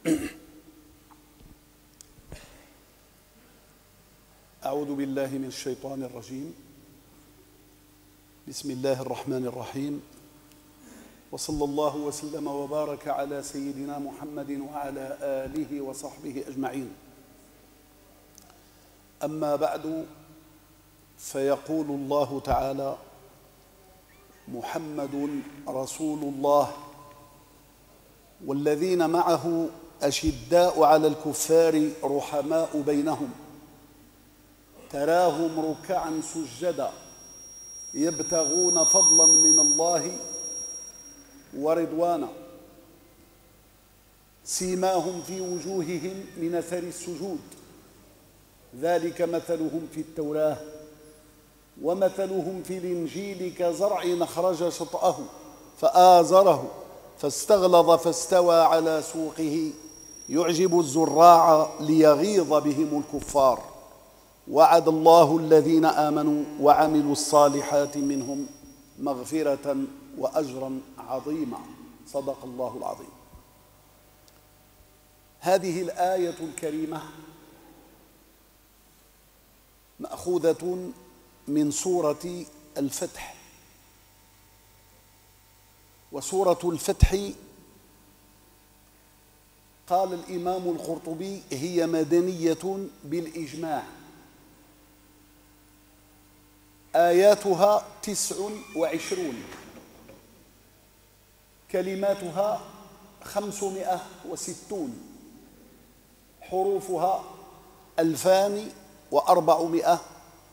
أعوذ بالله من الشيطان الرجيم. بسم الله الرحمن الرحيم. وصلى الله وسلم وبارك على سيدنا محمد وعلى آله وصحبه أجمعين. أما بعد فيقول الله تعالى محمد رسول الله والذين معه أشداء على الكفار رحماء بينهم. تراهم ركعا سجدا يبتغون فضلا من الله ورضوانا سيماهم في وجوههم من أثر السجود. ذلك مثلهم في التوراة ومثلهم في الإنجيل كزرع أخرج شطأه فآزره فاستغلظ فاستوى على سوقه. يعجب الزراع ليغيظ بهم الكفار. وعد الله الذين آمنوا وعملوا الصالحات منهم مغفرة وأجرا عظيما. صدق الله العظيم. هذه الآية الكريمة مأخوذة من سورة الفتح. وسورة الفتح قال الإمام القرطبي هي مدنية بالإجماع. آياتها تسع وعشرون. كلماتها خمسمائة وستون. حروفها ألفان وأربعمائة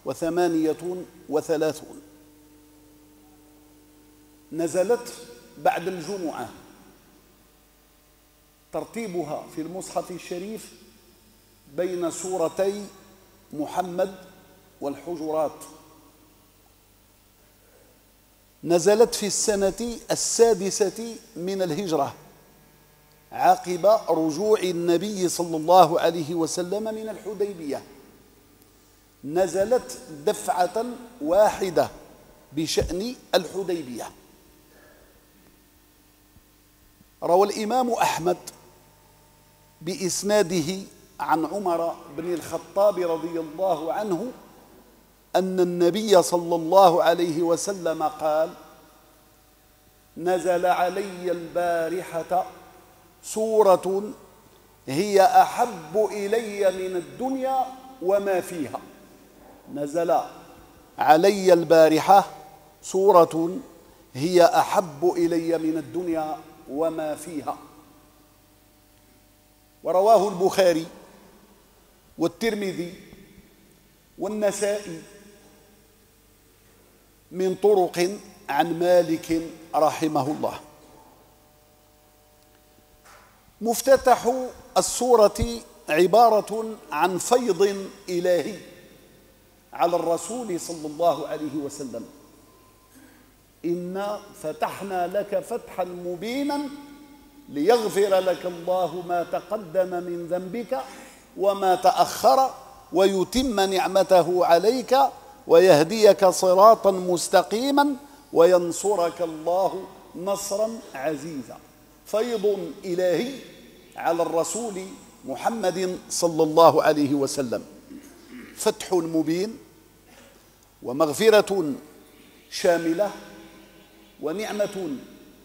وثمانية وثلاثون. نزلت بعد الجمعة. ترتيبها في المصحف الشريف بين سورتي محمد والحجرات. نزلت في السنة السادسة من الهجرة عقب رجوع النبي صلى الله عليه وسلم من الحديبية. نزلت دفعة واحدة بشأن الحديبية. روى الإمام أحمد بإسناده عن عمر بن الخطاب رضي الله عنه أن النبي صلى الله عليه وسلم قال نزل علي البارحة سورة هي أحب إلي من الدنيا وما فيها. نزل علي البارحة سورة هي أحب إلي من الدنيا وما فيها. ورواه البخاري والترمذي والنسائي من طرق عن مالك رحمه الله. مفتتح السورة عبارة عن فيض إلهي على الرسول صلى الله عليه وسلم. إنا فتحنا لك فتحا مبينا ليغفر لك الله ما تقدم من ذنبك وما تأخر ويتم نعمته عليك ويهديك صراطا مستقيما وينصرك الله نصرا عزيزا. فيض إلهي على الرسول محمد صلى الله عليه وسلم. فتح مبين ومغفرة شاملة ونعمة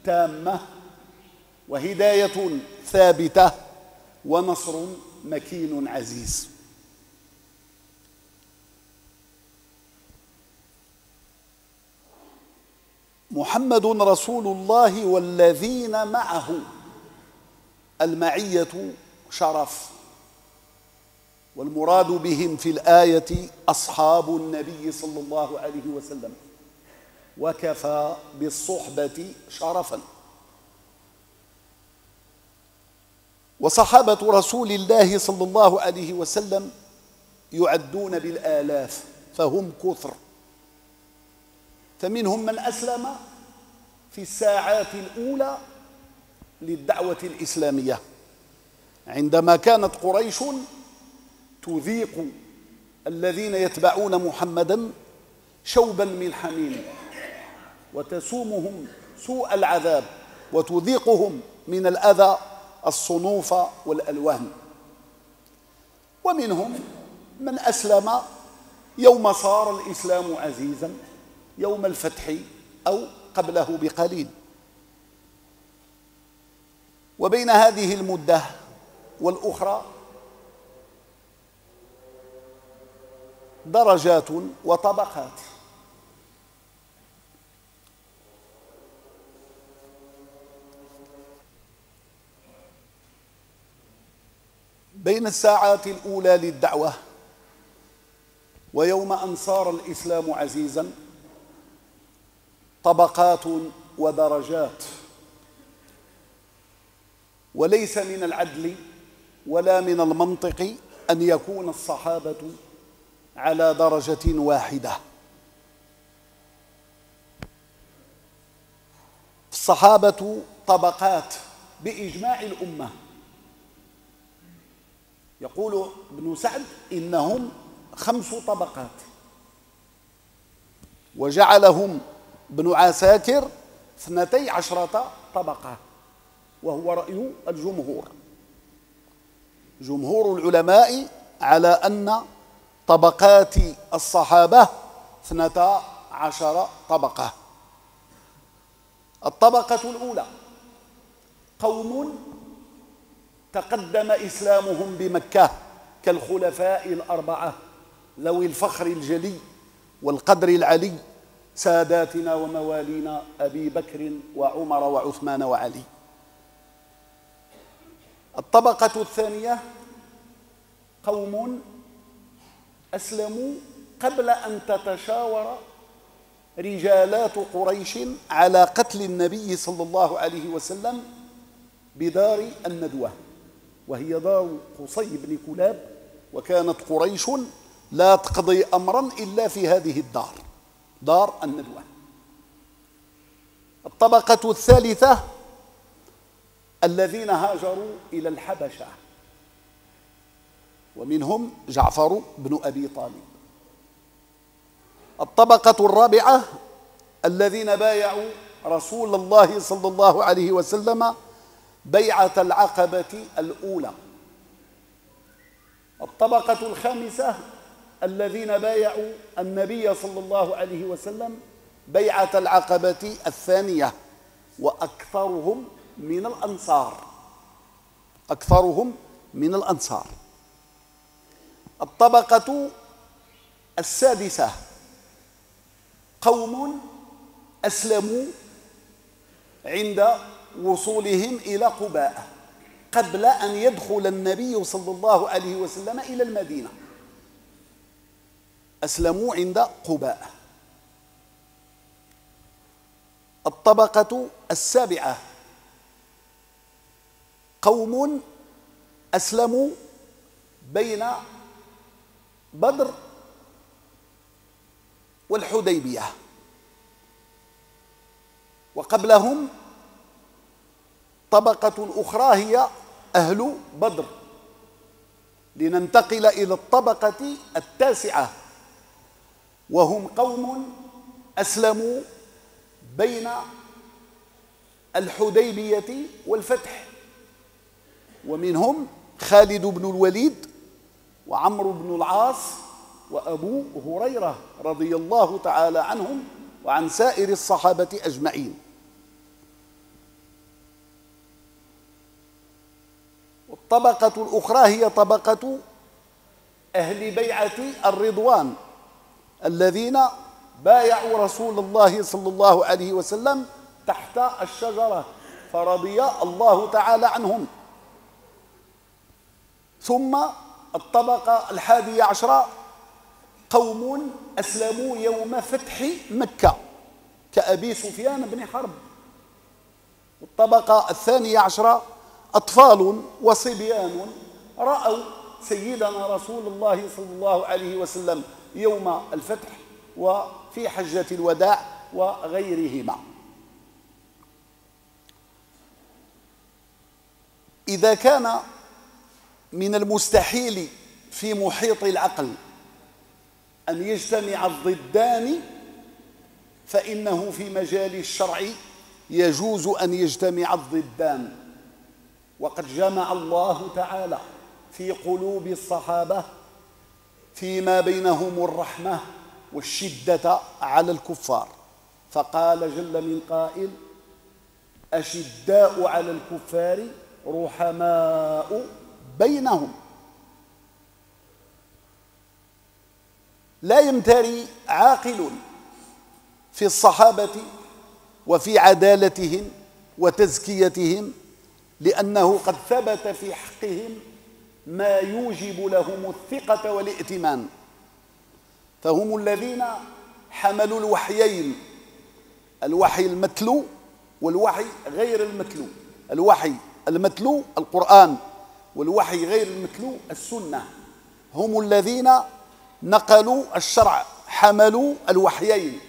تامة وهداية ثابتة ونصر مكين عزيز. محمد رسول الله والذين معه المعية شرف والمراد بهم في الآية أصحاب النبي صلى الله عليه وسلم وكفى بالصحبة شرفا. وصحابة رسول الله صلى الله عليه وسلم يعدون بالآلاف فهم كثر. فمنهم من أسلم في الساعات الأولى للدعوة الإسلامية. عندما كانت قريش تذيق الذين يتبعون محمدا شوبا من حميم وتسومهم سوء العذاب وتذيقهم من الأذى الصنوف والألوان. ومنهم من أسلم يوم صار الإسلام عزيزا يوم الفتح أو قبله بقليل. وبين هذه المدة والأخرى درجات وطبقات. بين الساعات الأولى للدعوة ويوم أن صار الإسلام عزيزا طبقات ودرجات. وليس من العدل ولا من المنطق أن يكون الصحابة على درجة واحدة. الصحابة طبقات بإجماع الأمة. يقول ابن سعد إنهم خمس طبقات. وجعلهم ابن عساكر اثنتي عشرة طبقة. وهو رأي الجمهور. جمهور العلماء على أن طبقات الصحابة اثنتا عشر طبقة. الطبقة الأولى قوم تقدم إسلامهم بمكة كالخلفاء الأربعة ذوي الفخر الجلي والقدر العلي ساداتنا وموالينا أبي بكر وعمر وعثمان وعلي. الطبقة الثانية قوم أسلموا قبل أن تتشاور رجالات قريش على قتل النبي صلى الله عليه وسلم بدار الندوة. وهي دار قصي بن كلاب وكانت قريش لا تقضي أمرا إلا في هذه الدار دار الندوة. الطبقة الثالثة الذين هاجروا إلى الحبشة ومنهم جعفر بن أبي طالب. الطبقة الرابعة الذين بايعوا رسول الله صلى الله عليه وسلم بيعة العقبة الأولى. الطبقة الخامسة الذين بايعوا النبي صلى الله عليه وسلم بيعة العقبة الثانية وأكثرهم من الأنصار. أكثرهم من الأنصار. الطبقة السادسة قوم أسلموا عند وصولهم إلى قباء قبل أن يدخل النبي صلى الله عليه وسلم إلى المدينة. أسلموا عند قباء. الطبقة السابعة. قوم أسلموا بين بدر والحديبية. وقبلهم طبقة أخرى هي أهل بدر. لننتقل إلى الطبقة التاسعة. وهم قوم أسلموا بين الحديبية والفتح. ومنهم خالد بن الوليد وعمرو بن العاص وأبو هريرة رضي الله تعالى عنهم وعن سائر الصحابة أجمعين. والطبقة الأخرى هي طبقة أهل بيعة الرضوان الذين بايعوا رسول الله صلى الله عليه وسلم تحت الشجرة فرضي الله تعالى عنهم. ثم الطبقة الحادية عشرة قوم أسلموا يوم فتح مكة كأبي سفيان بن حرب. والطبقة الثانية عشرة أطفال وصبيان رأوا سيدنا رسول الله صلى الله عليه وسلم يوم الفتح وفي حجة الوداع وغيرهما. إذا كان من المستحيل في محيط العقل أن يجتمع الضدان فإنه في مجال الشرع يجوز أن يجتمع الضدان. وقد جمع الله تعالى في قلوب الصحابة فيما بينهم الرحمة والشدة على الكفار. فقال جل من قائل أشداء على الكفار رحماء بينهم. لا يمتري عاقل في الصحابة وفي عدالتهم وتزكيتهم لأنه قد ثبت في حقهم ما يوجب لهم الثقة والائتمان. فهم الذين حملوا الوحيين الوحي المتلو والوحي غير المتلو. الوحي المتلو القرآن والوحي غير المتلو السنة. هم الذين نقلوا الشرع حملوا الوحيين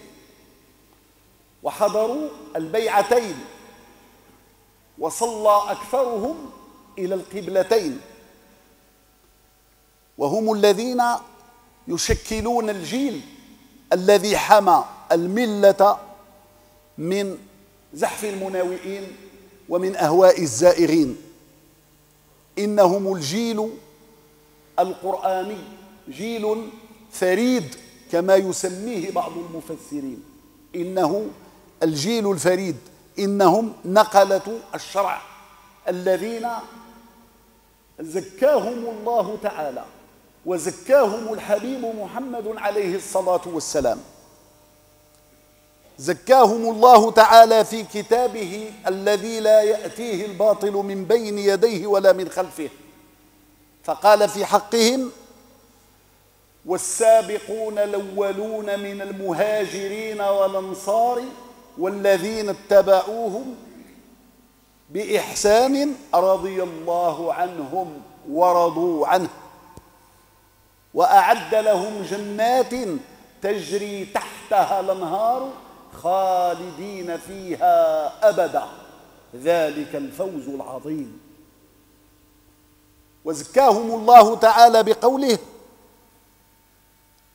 وحضروا البيعتين. وصلى أكثرهم إلى القبلتين. وهم الذين يشكلون الجيل الذي حمى الملة من زحف المناوئين ومن أهواء الزائغين إنهم الجيل القرآني جيل فريد كما يسميه بعض المفسرين. إنه الجيل الفريد. إنهم نقلة الشرع الذين زكاهم الله تعالى وزكاهم الحبيب محمد عليه الصلاة والسلام. زكاهم الله تعالى في كتابه الذي لا يأتيه الباطل من بين يديه ولا من خلفه. فقال في حقهم والسابقون الأولون من المهاجرين والأنصار والذين اتبعوهم بإحسان رضي الله عنهم ورضوا عنه. وأعد لهم جنات تجري تحتها الأنهار خالدين فيها أبدا. ذلك الفوز العظيم. وزكاهم الله تعالى بقوله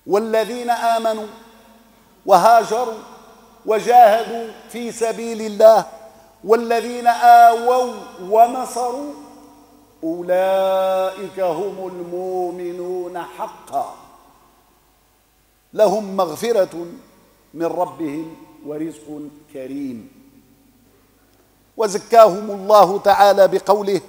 والذين آمنوا وهاجروا وجاهدوا في سبيل الله والذين آووا ونصروا أولئك هم المؤمنون حقا. لهم مغفرة من ربهم ورزق كريم. وزكاهم الله تعالى بقوله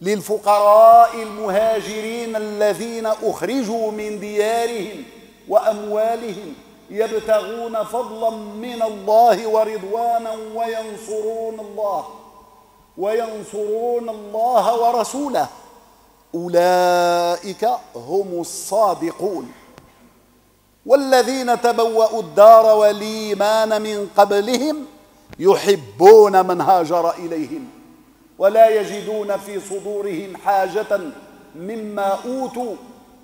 للفقراء المهاجرين الذين أخرجوا من ديارهم وأموالهم يبتغون فضلا من الله ورضوانا وينصرون الله وينصرون الله ورسوله. أولئك هم الصادقون. والذين تبوأوا الدار والإيمان من قبلهم يحبون من هاجر إليهم ولا يجدون في صدورهم حاجة مما أوتوا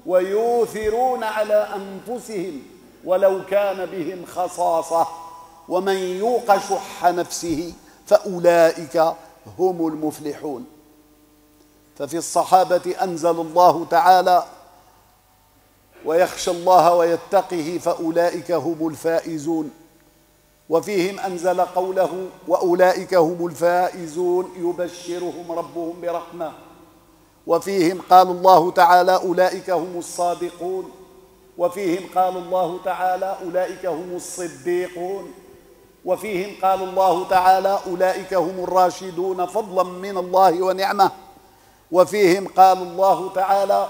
ويوثرون على أنفسهم. ولو كان بهم خصاصة ومن يوق شح نفسه فأولئك هم المفلحون. ففي الصحابة أنزل الله تعالى ويخشى الله ويتقه فأولئك هم الفائزون. وفيهم أنزل قوله وأولئك هم الفائزون يبشرهم ربهم برحمة. وفيهم قال الله تعالى أولئك هم الصادقون. وفيهم قال الله تعالى أولئك هم الصديقون. وفيهم قال الله تعالى أولئك هم الراشدون فضلا من الله ونعمة. وفيهم قال الله تعالى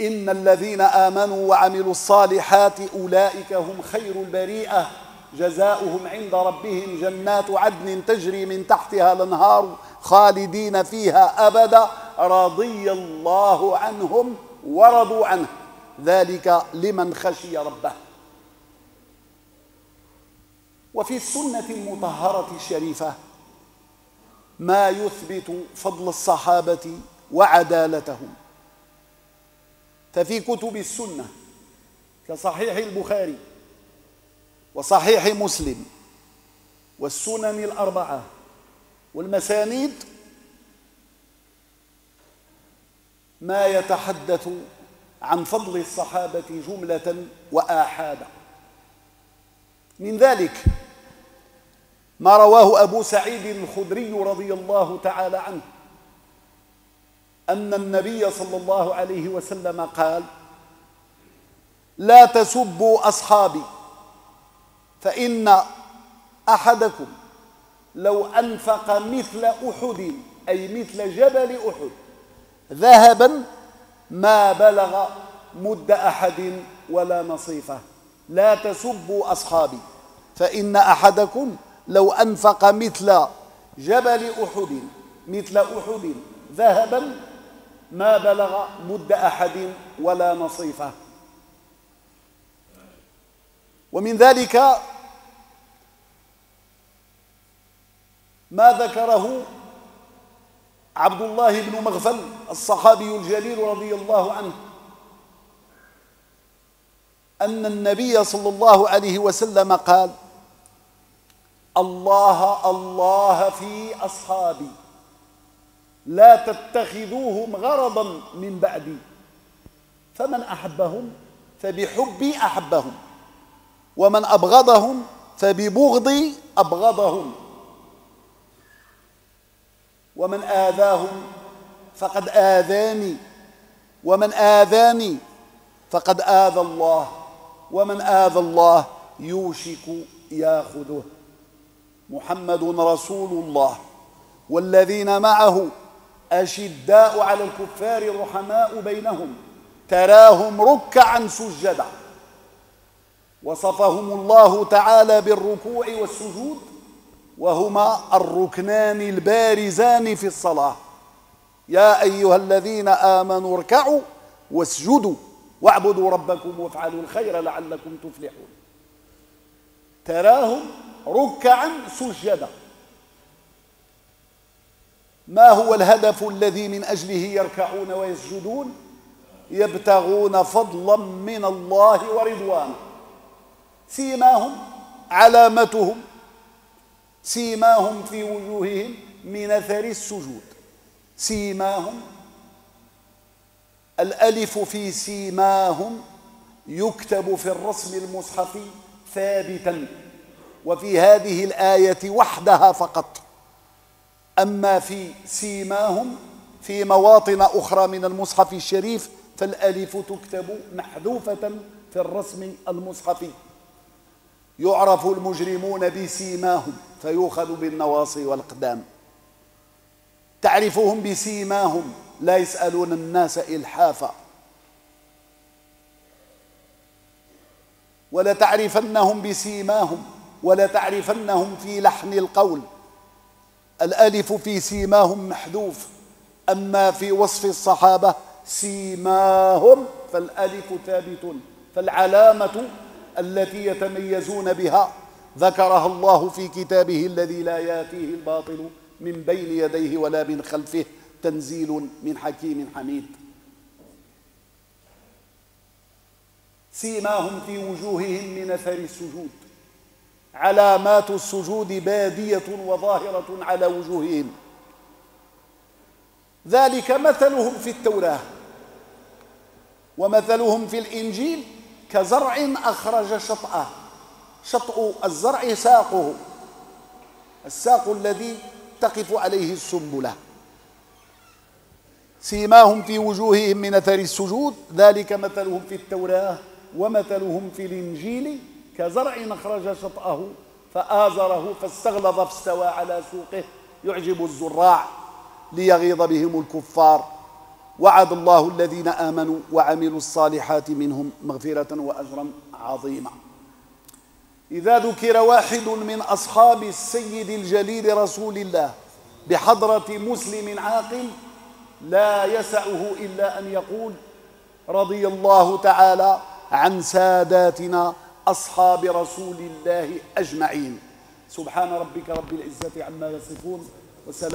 إن الذين آمنوا وعملوا الصالحات أولئك هم خير البريئة. جزاؤهم عند ربهم جنات عدن تجري من تحتها الأنهار خالدين فيها أبدا. رضي الله عنهم. ورضوا عنه. ذلك لمن خشي ربه. وفي السنة المطهرة الشريفة ما يثبت فضل الصحابة وعدالتهم. ففي كتب السنة كصحيح البخاري وصحيح مسلم والسنن الأربعة والمسانيد ما يتحدث عن فضل الصحابة جملة وآحادا من ذلك ما رواه أبو سعيد الخدري رضي الله تعالى عنه أن النبي صلى الله عليه وسلم قال لا تسبوا أصحابي فإن أحدكم لو أنفق مثل أحد أي مثل جبل أحد ذهبا ما بلغ مد أحد ولا نصيفة. لا تسبوا أصحابي فإن أحدكم لو أنفق مثل جبل أحد مثل أحد ذهبا ما بلغ مد أحد ولا نصيفة. ومن ذلك ما ذكره عبد الله بن مغفل الصحابي الجليل رضي الله عنه أن النبي صلى الله عليه وسلم قال الله الله في أصحابي لا تتخذوهم غرضا من بعدي فمن أحبهم فبحبي أحبهم ومن أبغضهم فببغضي أبغضهم. ومن آذاهم فقد آذاني ومن آذاني فقد آذى الله ومن آذى الله يوشك ياخذه. محمد رسول الله والذين معه أشداء على الكفار رحماء بينهم تراهم ركعا سجدا. وصفهم الله تعالى بالركوع والسجود وهما الركنان البارزان في الصلاة. يا أيها الذين آمنوا اركعوا واسجدوا واعبدوا ربكم وافعلوا الخير لعلكم تفلحون. تراهم ركعا سجدا. ما هو الهدف الذي من أجله يركعون ويسجدون؟ يبتغون فضلا من الله ورضوانه. سيماهم علامتهم سيماهم في وجوههم من أثر السجود. سيماهم الألف في سيماهم يكتب في الرسم المصحفي ثابتا وفي هذه الآية وحدها فقط. أما في سيماهم في مواطن أخرى من المصحف الشريف فالألف تكتب محذوفة في الرسم المصحفي. يعرف المجرمون بسيماهم فيؤخذ بالنواصي والأقدام تعرفهم بسيماهم لا يسألون الناس إلحافا. ولا تعرفنهم بسيماهم ولا تعرفنهم في لحن القول. الألف في سيماهم محذوف أما في وصف الصحابة سيماهم فالألف ثابت فالعلامة التي يتميزون بها. ذكرها الله في كتابه الذي لا ياتيه الباطل من بين يديه ولا من خلفه تنزيل من حكيم حميد. سيماهم في وجوههم من أثر السجود. علامات السجود بادية وظاهرة على وجوههم. ذلك مثلهم في التوراة ومثلهم في الإنجيل كزرع أخرج شطأه. شطء الزرع ساقه. الساق الذي تقف عليه السنبلة. سيماهم في وجوههم من أثر السجود. ذلك مثلهم في التوراة ومثلهم في الإنجيل. كزرع أخرج شطأه فآزره فاستغلظ فاستوى على سوقه. يعجب الزراع ليغيظ بهم الكفار. وعد الله الذين آمنوا وعملوا الصالحات منهم مغفرة وأجرا عظيما. إذا ذكر واحد من أصحاب السيد الجليل رسول الله بحضرة مسلم عاقل لا يسعه إلا أن يقول رضي الله تعالى عن ساداتنا أصحاب رسول الله أجمعين. سبحان ربك رب العزة عما يصفون. وسلام